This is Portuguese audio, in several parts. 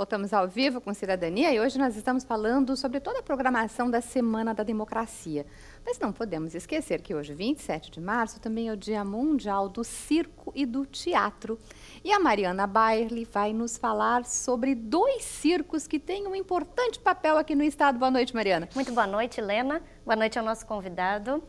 Voltamos ao vivo com Cidadania e hoje nós estamos falando sobre toda a programação da Semana da Democracia. Mas não podemos esquecer que hoje, 27 de março, também é o Dia Mundial do Circo e do Teatro. E a Mariana Bairli vai nos falar sobre dois circos que têm um importante papel aqui no estado. Boa noite, Mariana. Muito boa noite, Helena. Boa noite ao nosso convidado.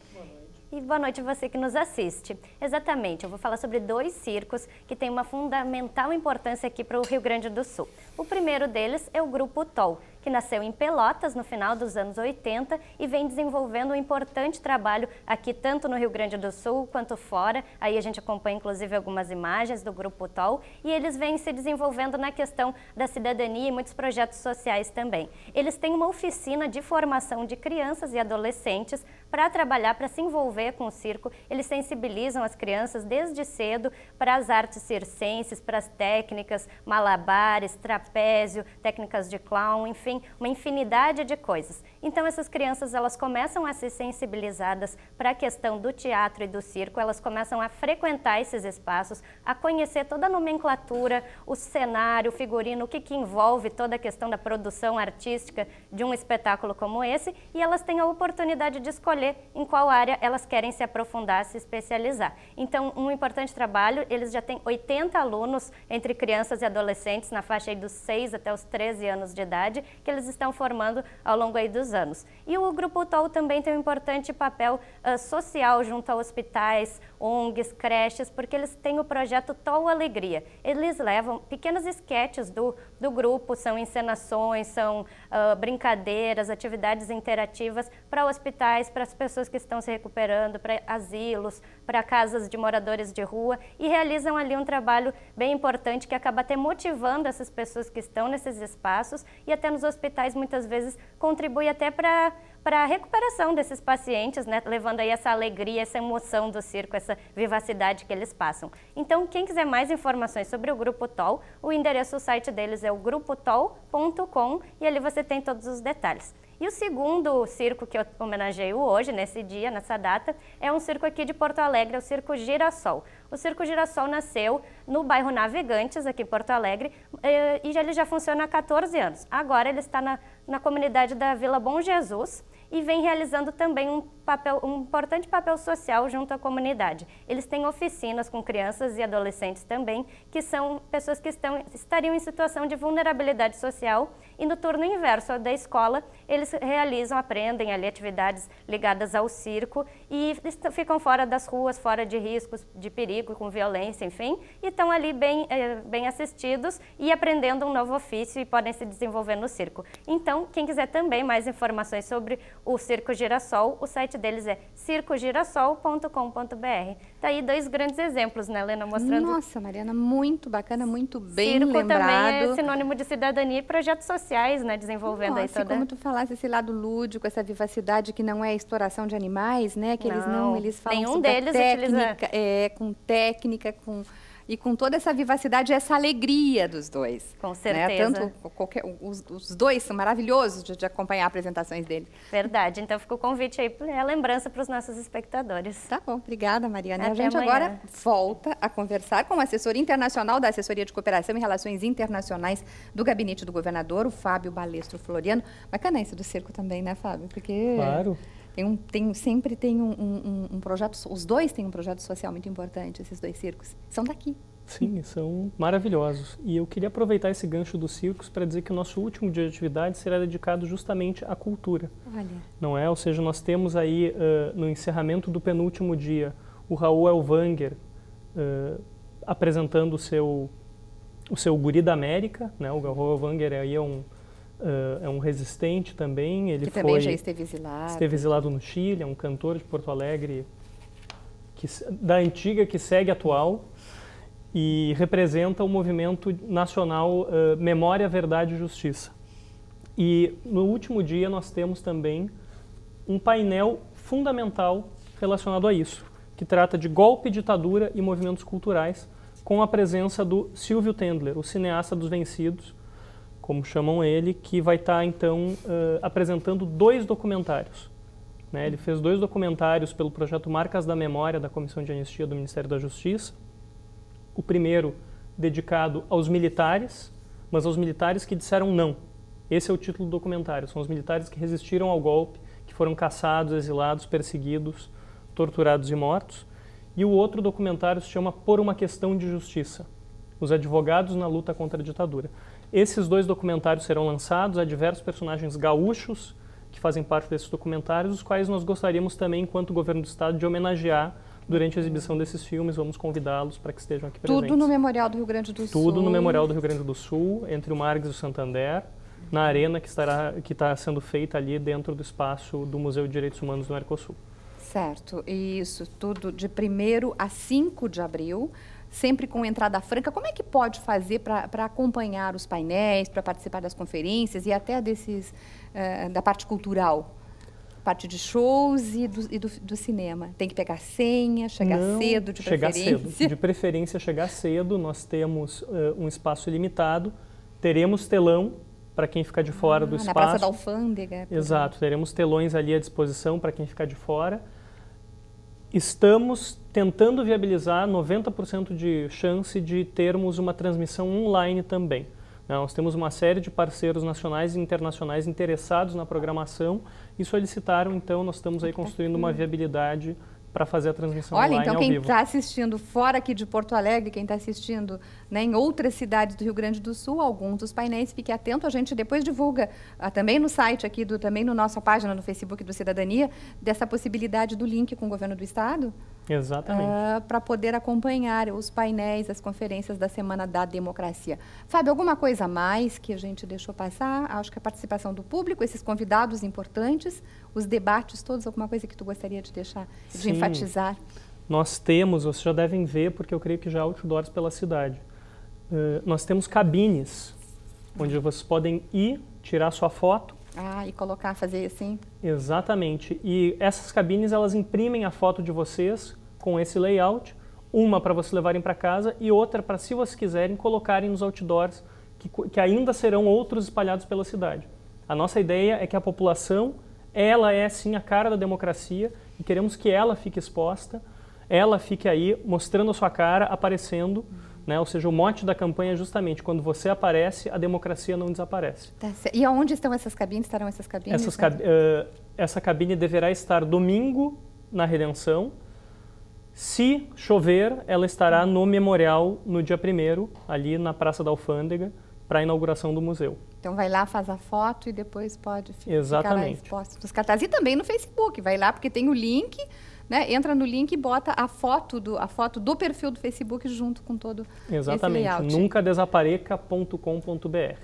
E boa noite você que nos assiste. Exatamente, eu vou falar sobre dois circos que têm uma fundamental importância aqui para o Rio Grande do Sul. O primeiro deles é o Grupo TOL, que nasceu em Pelotas no final dos anos 80 e vem desenvolvendo um importante trabalho aqui tanto no Rio Grande do Sul quanto fora. Aí a gente acompanha inclusive algumas imagens do Grupo TOL e eles vêm se desenvolvendo na questão da cidadania e muitos projetos sociais também. Eles têm uma oficina de formação de crianças e adolescentes para trabalhar, para se envolver com o circo. Eles sensibilizam as crianças desde cedo para as artes circenses, para as técnicas, malabares, trapézio, técnicas de clown, enfim, uma infinidade de coisas. Então essas crianças elas começam a ser sensibilizadas para a questão do teatro e do circo, elas começam a frequentar esses espaços, a conhecer toda a nomenclatura, o cenário, o figurino, o que, que envolve toda a questão da produção artística de um espetáculo como esse, e elas têm a oportunidade de escolher em qual área elas querem se aprofundar, se especializar. Então, um importante trabalho, eles já têm 80 alunos entre crianças e adolescentes na faixa dos 6 até os 13 anos de idade, que eles estão formando ao longo aí dos anos. E o Grupo TOL também tem um importante papel uh, social junto a hospitais, ONGs, creches, porque eles têm o projeto TOL Alegria. Eles levam pequenos esquetes do, do grupo, são encenações, são uh, brincadeiras, atividades interativas para hospitais, para as pessoas que estão se recuperando, para asilos, para casas de moradores de rua e realizam ali um trabalho bem importante que acaba até motivando essas pessoas que estão nesses espaços e até nos hospitais muitas vezes contribui até para para a recuperação desses pacientes, né, levando aí essa alegria, essa emoção do circo, essa vivacidade que eles passam. Então, quem quiser mais informações sobre o Grupo TOL, o endereço do site deles é o grupotol.com e ali você tem todos os detalhes. E o segundo circo que eu homenageio hoje, nesse dia, nessa data, é um circo aqui de Porto Alegre, é o Circo Girassol. O Circo Girassol nasceu no bairro Navegantes, aqui em Porto Alegre, eh, e ele já funciona há 14 anos. Agora ele está na, na comunidade da Vila Bom Jesus, e vem realizando também um, papel, um importante papel social junto à comunidade. Eles têm oficinas com crianças e adolescentes também, que são pessoas que estão, estariam em situação de vulnerabilidade social e no turno inverso da escola, eles realizam, aprendem ali atividades ligadas ao circo e ficam fora das ruas, fora de riscos de perigo, com violência, enfim, e estão ali bem, eh, bem assistidos e aprendendo um novo ofício e podem se desenvolver no circo. Então, quem quiser também mais informações sobre o Circo Girassol, o site deles é circogirassol.com.br. Tá aí dois grandes exemplos, né, Helena, mostrando... Nossa, Mariana, muito bacana, muito bem Circo lembrado. também é sinônimo de cidadania e projetos sociais, né, desenvolvendo Nossa, aí toda... como tu falasse, esse lado lúdico, essa vivacidade que não é exploração de animais, né, que não, eles não, eles falam nenhum deles técnica, utiliza... é, com técnica, com e com toda essa vivacidade e essa alegria dos dois. Com né? certeza. Né? Tanto qualquer, os, os, dois são maravilhosos de, de, acompanhar apresentações dele. Verdade. Então fica o convite aí, a lembrança para os nossos espectadores. Tá bom, obrigada, Mariana. Até a gente amanhã. agora volta a conversar com o assessor internacional da Assessoria de Cooperação e Relações Internacionais do Gabinete do Governador, o Fábio Balestro Floriano. Bacana isso do circo também, né, Fábio? Porque. Claro. Tem um, tem, sempre tem um, um, um, projeto, os dois têm um projeto social muito importante, esses dois circos. São daqui. Sim, são maravilhosos. E eu queria aproveitar esse gancho dos circos para dizer que o nosso último dia de atividade será dedicado justamente à cultura. Olha. Não é? Ou seja, nós temos aí, uh, no encerramento do penúltimo dia, o Raul Elvanger uh, apresentando o seu, o seu Guri da América. Né? O Raul Elvanger aí é um, Uh, é um resistente também. Ele que foi, também já esteve exilado. Esteve exilado no Chile, é um cantor de Porto Alegre que, da antiga que segue atual e representa o movimento nacional uh, Memória, Verdade e Justiça. E no último dia nós temos também um painel fundamental relacionado a isso, que trata de golpe, ditadura e movimentos culturais, com a presença do Silvio Tendler, o cineasta dos vencidos, como chamam ele, que vai estar então uh, apresentando dois documentários. Né? Ele fez dois documentários pelo projeto Marcas da Memória da Comissão de Anistia do Ministério da Justiça, o primeiro dedicado aos militares, mas aos militares que disseram não. Esse é o título do documentário. São os militares que resistiram ao golpe, que foram caçados, exilados, perseguidos, torturados e mortos. E o outro documentário se chama Por uma Questão de Justiça Os Advogados na Luta contra a Ditadura. Esses dois documentários serão lançados a diversos personagens gaúchos que fazem parte desses documentários, os quais nós gostaríamos também, enquanto governo do Estado, de homenagear durante a exibição desses filmes. Vamos convidá-los para que estejam aqui presentes. Tudo no Memorial do Rio Grande do Sul. Tudo no Memorial do Rio Grande do Sul, entre o Marques e o Santander, na arena que estará que está sendo feita ali dentro do espaço do Museu de Direitos Humanos do Mercosul. Certo, e isso tudo de 1 a 5 de abril, sempre com entrada franca. Como é que pode fazer para acompanhar os painéis, para participar das conferências e até desses uh, da parte cultural? Parte de shows e, do, e do, do, cinema. Tem que pegar senha, chegar Não, cedo, de chegar preferência? cedo. De preferência, chegar cedo. Nós temos uh, um espaço limitado. Teremos telão para quem ficar de fora ah, do espaço. Na Praça da Alfândega. Exato. Teremos telões ali à disposição para quem ficar de fora estamos tentando viabilizar 90% de chance de termos uma transmissão online também. Né? Nós temos uma série de parceiros nacionais e internacionais interessados na programação e solicitaram, então, nós estamos aí construindo uma viabilidade para fazer a transmissão Olha, online então quem está assistindo fora aqui de Porto Alegre, quem está assistindo né, em outras cidades do Rio Grande do Sul, alguns dos painéis, fique atento, a gente depois divulga ah, também no site aqui, do, também na no nossa página no Facebook do Cidadania, dessa possibilidade do link com o governo do Estado. Exatamente. Uh, para poder acompanhar os painéis, as conferências da Semana da Democracia. Fábio, alguma coisa a mais que a gente deixou passar? Acho que a participação do público, esses convidados importantes, os debates todos, alguma coisa que tu gostaria de deixar, de Sim. enfatizar? Nós temos, vocês já devem ver, porque eu creio que já há outdoors pela cidade. Uh, nós temos cabines, onde vocês podem ir, tirar sua foto, ah, e colocar, fazer assim? Exatamente. E essas cabines, elas imprimem a foto de vocês com esse layout, uma para vocês levarem para casa e outra para, se vocês quiserem, colocarem nos outdoors que, que ainda serão outros espalhados pela cidade. A nossa ideia é que a população, ela é sim a cara da democracia e queremos que ela fique exposta, ela fique aí mostrando a sua cara, aparecendo, né? Ou seja, o mote da campanha é justamente quando você aparece, a democracia não desaparece. Tá e aonde estão essas cabines? Estarão essas cabines? Essas cab uh, essa cabine deverá estar domingo na Redenção. Se chover, ela estará no memorial no dia 1 ali na Praça da Alfândega, para a inauguração do museu. Então vai lá, faz a foto e depois pode ficar Exatamente. exposto nos cartazes. E também no Facebook, vai lá porque tem o link, né? Entra no link e bota a foto do, a foto do perfil do Facebook junto com todo Exatamente. esse layout. Nuncadesapareca.com.br.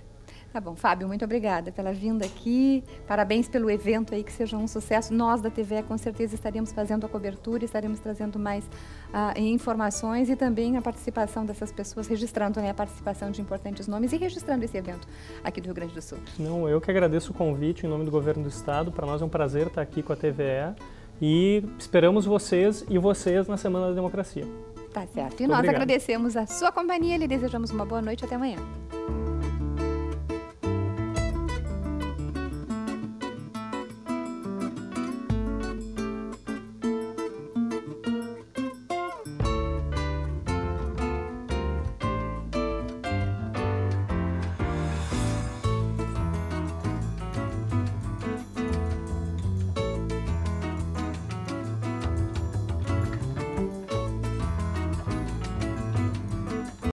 Tá bom, Fábio, muito obrigada pela vinda aqui. Parabéns pelo evento aí, que seja um sucesso. Nós da TV com certeza estaremos fazendo a cobertura, estaremos trazendo mais uh, informações e também a participação dessas pessoas, registrando né, a participação de importantes nomes e registrando esse evento aqui do Rio Grande do Sul. Não, eu que agradeço o convite em nome do governo do estado. Para nós é um prazer estar aqui com a TVE e esperamos vocês e vocês na Semana da Democracia. Tá certo. E Muito nós obrigado. agradecemos a sua companhia e lhe desejamos uma boa noite até amanhã.